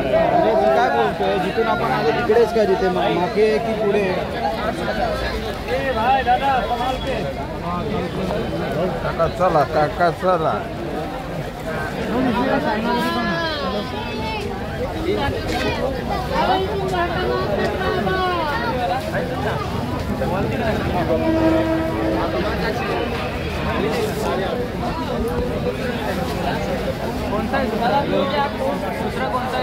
म्हणजे ती काय बोलतोय जिथून आपण आलो तिकडेच काय तिथे मागे की पुढे काका चला काका चला कौन सा? दूसरा कौन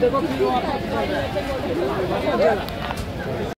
对对对